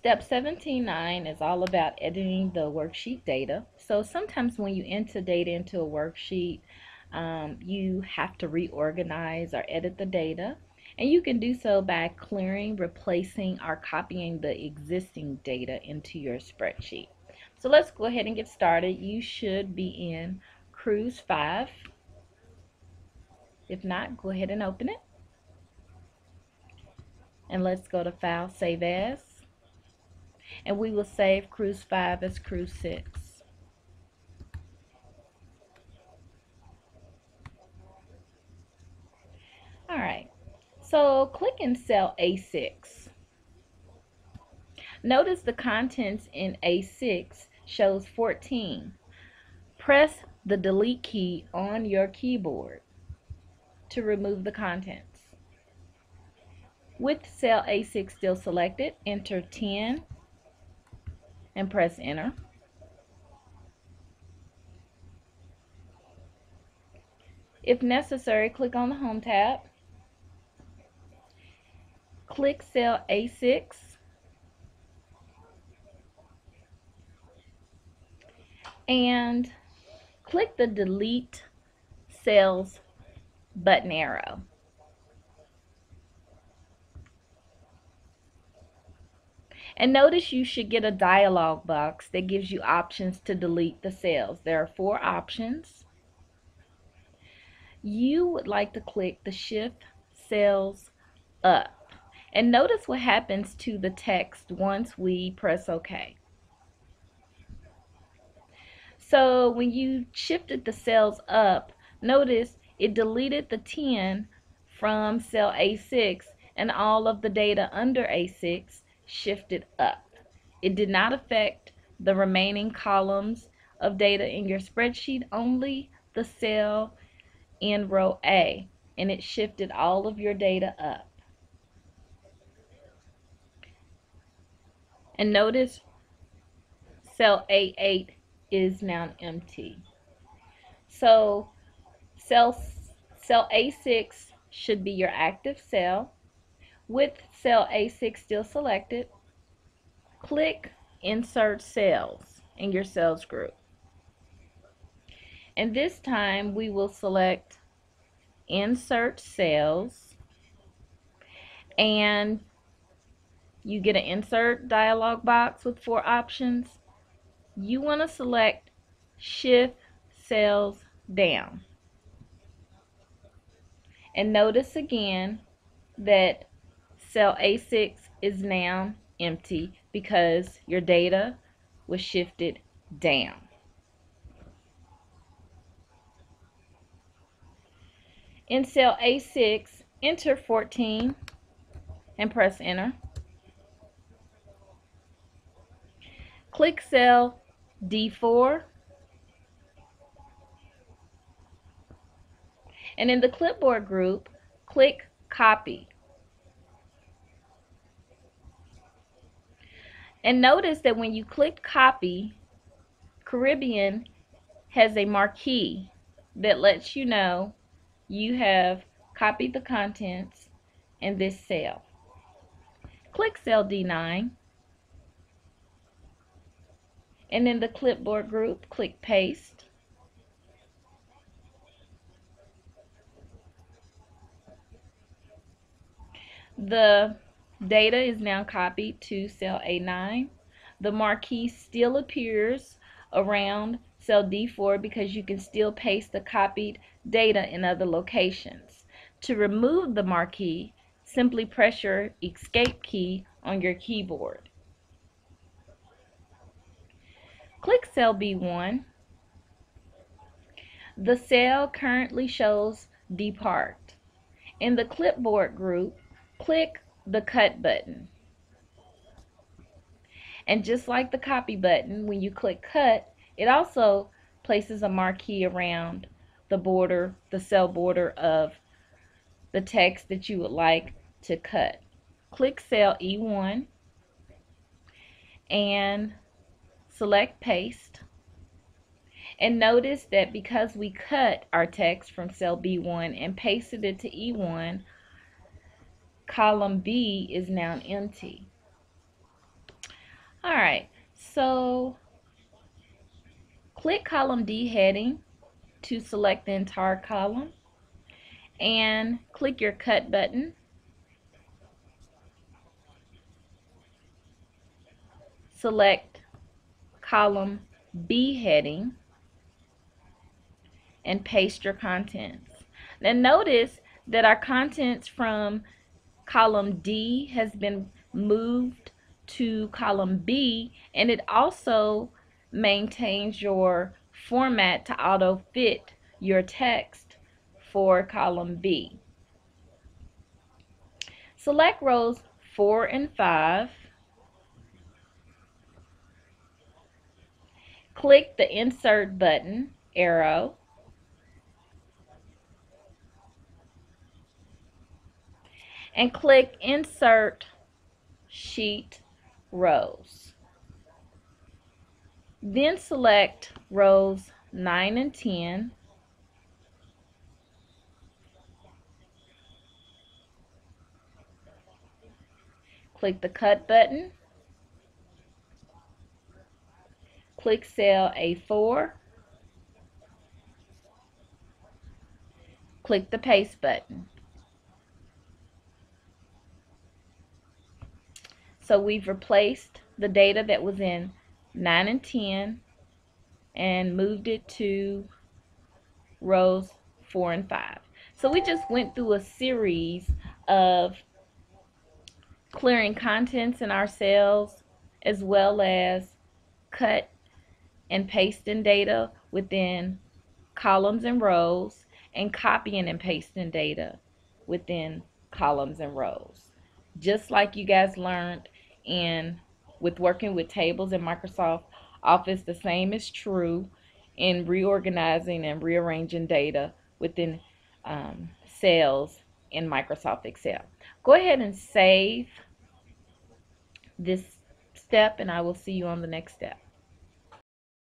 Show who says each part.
Speaker 1: Step 17.9 is all about editing the worksheet data. So sometimes when you enter data into a worksheet, um, you have to reorganize or edit the data. And you can do so by clearing, replacing, or copying the existing data into your spreadsheet. So let's go ahead and get started. You should be in Cruise 5. If not, go ahead and open it. And let's go to File, Save As. And we will save Cruise 5 as Cruise 6. Alright, so click in cell A6. Notice the contents in A6 shows 14. Press the delete key on your keyboard to remove the contents. With cell A6 still selected, enter 10 and press enter. If necessary, click on the Home tab. Click cell A6 and click the delete cells button arrow. And notice you should get a dialog box that gives you options to delete the cells. There are four options. You would like to click the shift cells up. And notice what happens to the text once we press OK. So when you shifted the cells up, notice it deleted the 10 from cell A6 and all of the data under A6 shifted up. It did not affect the remaining columns of data in your spreadsheet, only the cell in row A, and it shifted all of your data up. And notice cell A8 is now empty. So cell, cell A6 should be your active cell. With cell A6 still selected, click Insert Cells in your cells group. And this time we will select Insert Cells and you get an insert dialog box with four options you want to select shift cells down. And notice again that cell A6 is now empty because your data was shifted down. In cell A6, enter 14 and press enter. Click cell D4. And in the clipboard group, click copy. And notice that when you click copy, Caribbean has a marquee that lets you know you have copied the contents in this cell. Click cell D9 and in the clipboard group, click paste. The data is now copied to cell A9. The marquee still appears around cell D4 because you can still paste the copied data in other locations. To remove the marquee, simply press your escape key on your keyboard. Click cell B1. The cell currently shows depart. In the clipboard group, click the cut button. And just like the copy button, when you click cut, it also places a marquee around the border, the cell border of the text that you would like to cut. Click cell E1 and select paste and notice that because we cut our text from cell B1 and pasted it to E1 column B is now empty All right, so click column D heading to select the entire column and click your cut button. Select column B heading and paste your contents. Now notice that our contents from column D has been moved to column B and it also maintains your format to auto fit your text for column B. Select rows 4 and 5. Click the insert button arrow and click insert sheet rows. Then select rows 9 and 10. Click the cut button. Click cell A4. Click the paste button. So we've replaced the data that was in 9 and 10 and moved it to rows 4 and 5. So we just went through a series of clearing contents in our cells as well as cut and pasting data within columns and rows and copying and pasting data within columns and rows. Just like you guys learned in with working with tables in Microsoft Office, the same is true in reorganizing and rearranging data within um, cells in Microsoft Excel. Go ahead and save this step and I will see you on the next step.